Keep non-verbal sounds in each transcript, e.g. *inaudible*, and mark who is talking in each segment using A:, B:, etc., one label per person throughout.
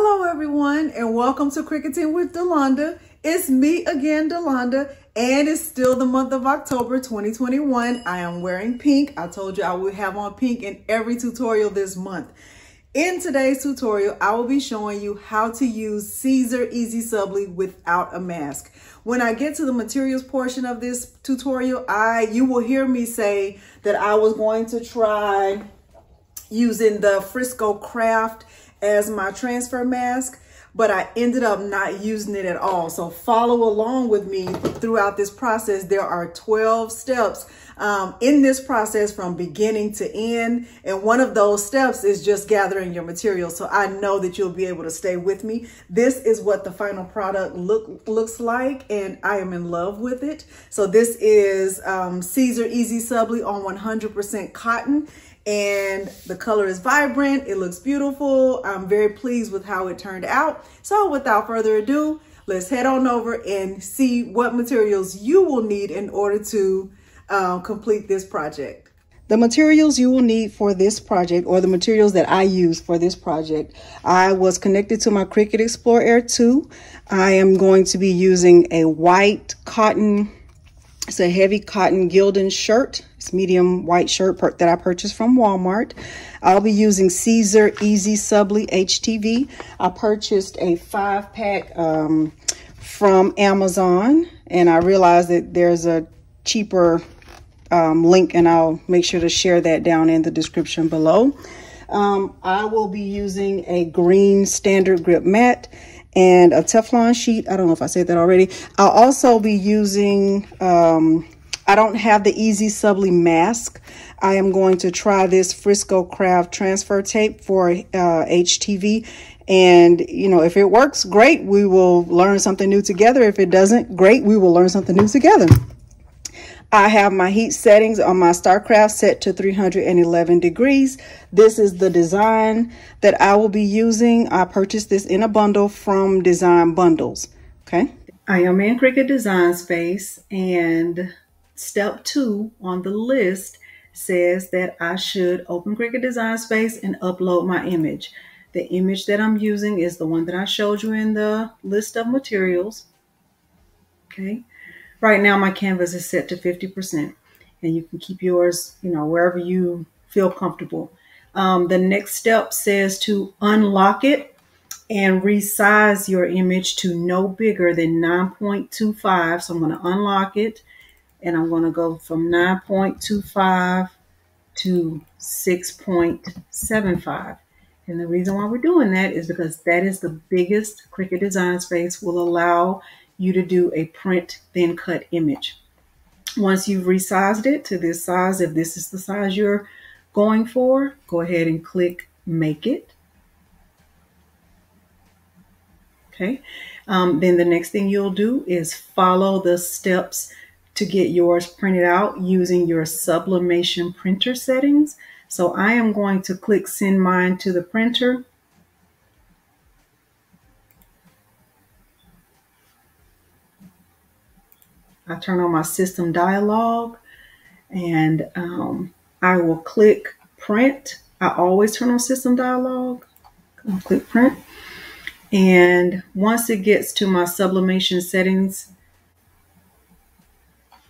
A: Hello everyone and welcome to Cricuting with Delonda. It's me again, Delonda, and it's still the month of October 2021. I am wearing pink. I told you I would have on pink in every tutorial this month. In today's tutorial, I will be showing you how to use Siser Easy Subli without a mask. When I get to the materials portion of this tutorial, I you will hear me say that I was going to try using the Frisco Craft as my transfer mask but I ended up not using it at all. So follow along with me throughout this process. There are 12 steps um, in this process from beginning to end. And one of those steps is just gathering your material. So I know that you'll be able to stay with me. This is what the final product look looks like. And I am in love with it. So this is um, Siser Easy Subli on 100% cotton and the color is vibrant. It looks beautiful. I'm very pleased with how it turned out. So without further ado, let's head on over and see what materials you will need in order to uh, complete this project. The materials you will need for this project or the materials that I use for this project, I was connected to my Cricut Explore Air 2. I am going to be using a white cotton it's a heavy cotton Gildan shirt. It's medium white shirt that I purchased from Walmart. I'll be using Siser Easy Subli HTV. I purchased a five pack um, from Amazon and I realized that there's a cheaper um, link and I'll make sure to share that down in the description below. Um, I will be using a green standard grip mat and a Teflon sheet. I don't know if I said that already. I'll also be using, um, I don't have the Easy Subli mask. I am going to try this Frisco Craft transfer tape for uh, HTV. And, you know, if it works, great. We will learn something new together. If it doesn't, great. We will learn something new together. I have my heat settings on my StarCraft set to 311 degrees. This is the design that I will be using. I purchased this in a bundle from Design Bundles. Okay. I am in Cricut Design Space and step two on the list says that I should open Cricut Design Space and upload my image. The image that I'm using is the one that I showed you in the list of materials. Okay. Right now, my canvas is set to 50%, and you can keep yours, you know, wherever you feel comfortable. Um, the next step says to unlock it and resize your image to no bigger than 9.25. So I'm going to unlock it and I'm going to go from 9.25 to 6.75. And the reason why we're doing that is because that is the biggest Cricut Design Space will allow you to do a print then cut image. Once you've resized it to this size, if this is the size you're going for, go ahead and click make it. Okay. Um, then the next thing you'll do is follow the steps to get yours printed out using your sublimation printer settings. So I am going to click send mine to the printer I turn on my system dialog and um, I will click print. I always turn on system dialog. I'll click print. And once it gets to my sublimation settings,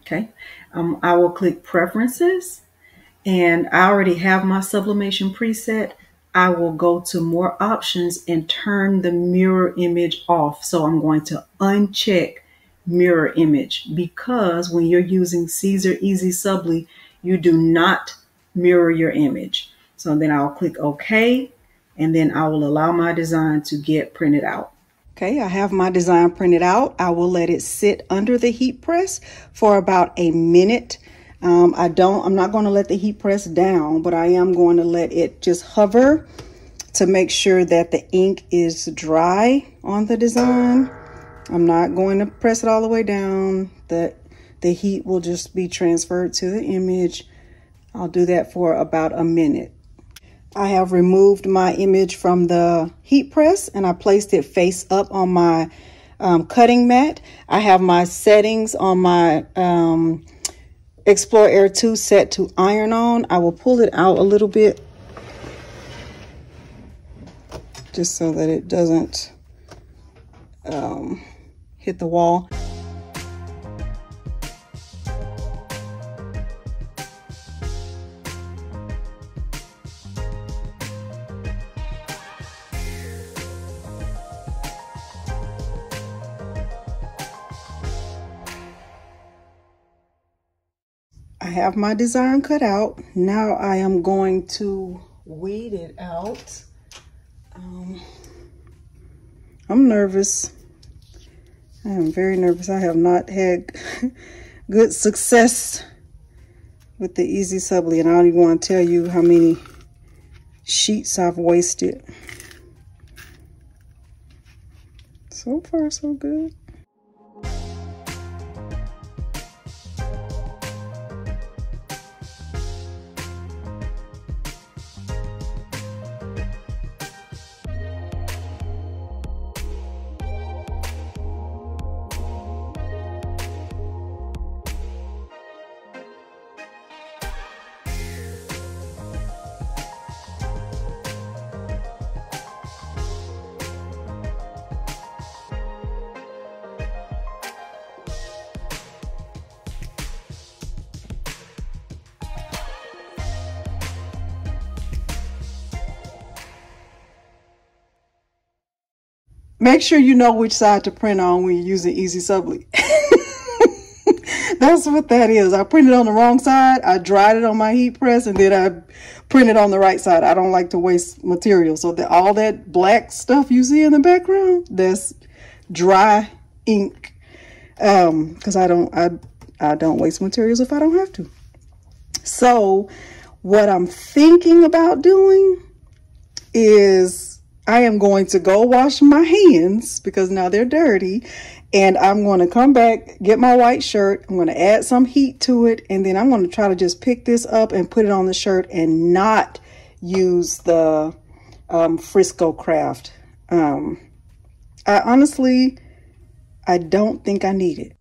A: okay, um, I will click preferences and I already have my sublimation preset. I will go to more options and turn the mirror image off. So I'm going to uncheck mirror image because when you're using Siser Easy Subli, you do not mirror your image. So then I'll click OK and then I will allow my design to get printed out. Okay, I have my design printed out. I will let it sit under the heat press for about a minute. Um, I don't, I'm not going to let the heat press down, but I am going to let it just hover to make sure that the ink is dry on the design. I'm not going to press it all the way down. That the heat will just be transferred to the image. I'll do that for about a minute. I have removed my image from the heat press and I placed it face up on my um, cutting mat. I have my settings on my um, Explore Air 2 set to iron on. I will pull it out a little bit just so that it doesn't um, hit the wall. I have my design cut out. Now I am going to weed it out. Um, I'm nervous. I am very nervous. I have not had *laughs* good success with the Easy Subli, and I don't even want to tell you how many sheets I've wasted. So far, so good. Make sure you know which side to print on when you're using Easy Subli. *laughs* That's what that is. I printed on the wrong side. I dried it on my heat press and then I printed on the right side. I don't like to waste material. So that all that black stuff you see in the background, that's dry ink. Um, cause I don't, I, I don't waste materials if I don't have to. So what I'm thinking about doing is I am going to go wash my hands because now they're dirty. And I'm going to come back, get my white shirt. I'm going to add some heat to it. And then I'm going to try to just pick this up and put it on the shirt and not use the um, Frisco Craft. Um, I honestly, I don't think I need it.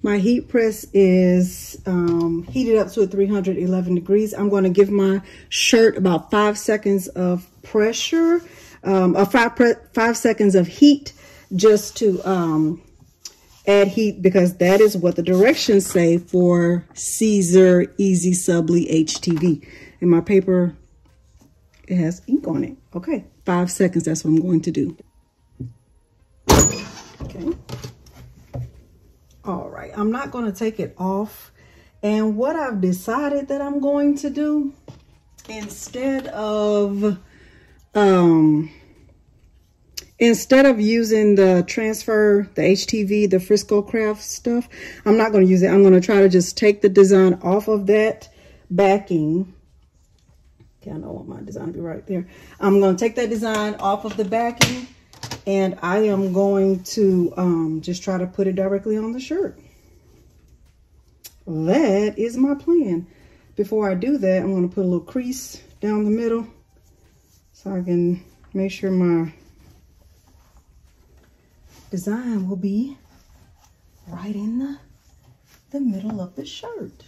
A: My heat press is um, heated up to 311 degrees. I'm going to give my shirt about five seconds of pressure um, or five, five seconds of heat just to um, add heat because that is what the directions say for Siser Easy Subli HTV. And my paper, it has ink on it. Okay, five seconds, that's what I'm going to do. Okay. All right, I'm not going to take it off. And what I've decided that I'm going to do, instead of um, instead of using the transfer, the HTV, the Frisco Craft stuff, I'm not going to use it. I'm going to try to just take the design off of that backing. Okay, I know what my design to be right there. I'm going to take that design off of the backing and I am going to um, just try to put it directly on the shirt. That is my plan. Before I do that, I'm going to put a little crease down the middle so I can make sure my design will be right in the, the middle of the shirt.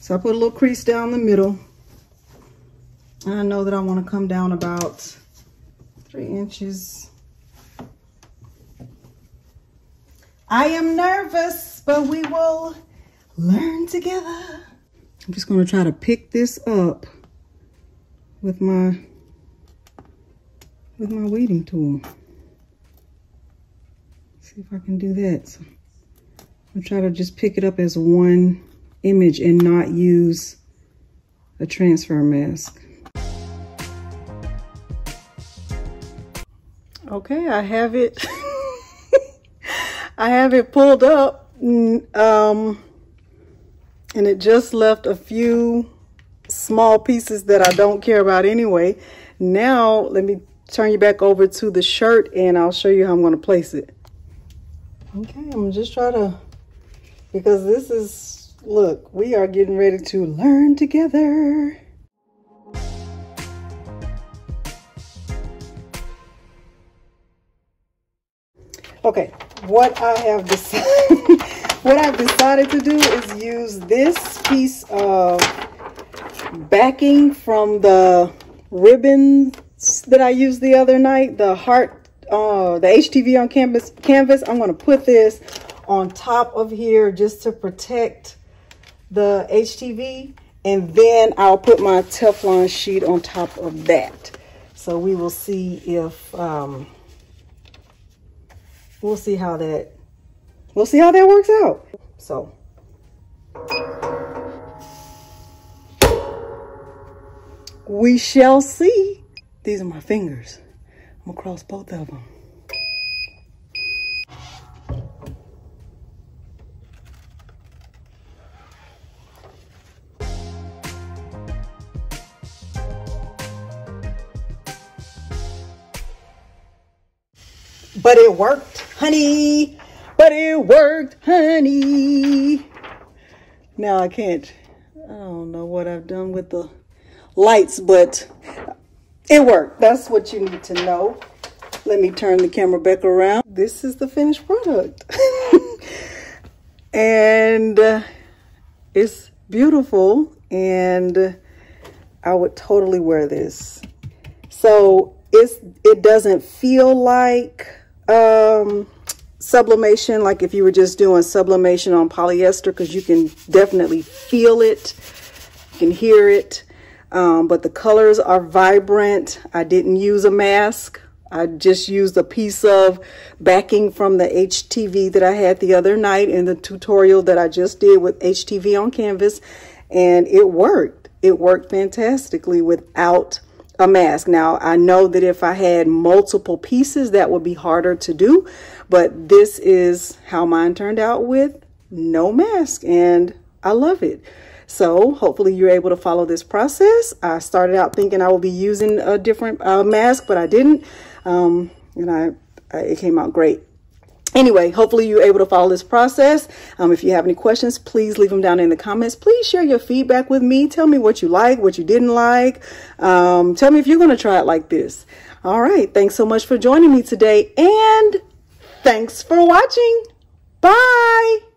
A: So I put a little crease down the middle I know that I want to come down about three inches. I am nervous, but we will learn together. I'm just going to try to pick this up with my with my weeding tool. See if I can do that. So I'm try to just pick it up as one image and not use a transfer mask. Okay, I have it. *laughs* I have it pulled up. Um, and it just left a few small pieces that I don't care about anyway. Now, let me turn you back over to the shirt and I'll show you how I'm going to place it. Okay, I'm going to just try to, because this is, look, we are getting ready to learn together. Okay, what I have decided, *laughs* what I've decided to do is use this piece of backing from the ribbons that I used the other night, the heart, uh, the HTV on canvas. Canvas. I'm going to put this on top of here just to protect the HTV, and then I'll put my Teflon sheet on top of that. So we will see if um, we'll see how that we'll see how that works out. So we shall see. These are my fingers. I'm gonna cross both of them. But it worked, honey. But it worked, honey. Now I can't, I don't know what I've done with the lights, but it worked. That's what you need to know. Let me turn the camera back around. This is the finished product. *laughs* and uh, it's beautiful and I would totally wear this. So it's it doesn't feel like um, sublimation, like if you were just doing sublimation on polyester, because you can definitely feel it, you can hear it. Um, but the colors are vibrant. I didn't use a mask. I just used a piece of backing from the HTV that I had the other night in the tutorial that I just did with HTV on canvas. And it worked. It worked fantastically without a mask. Now, I know that if I had multiple pieces, that would be harder to do, but this is how mine turned out with no mask, and I love it. So hopefully you're able to follow this process. I started out thinking I would be using a different uh, mask, but I didn't, um, and I, I, it came out great. Anyway, hopefully you're able to follow this process. Um, if you have any questions, please leave them down in the comments. Please share your feedback with me. Tell me what you like, what you didn't like. Um, tell me if you're going to try it like this. All right. Thanks so much for joining me today. And thanks for watching. Bye.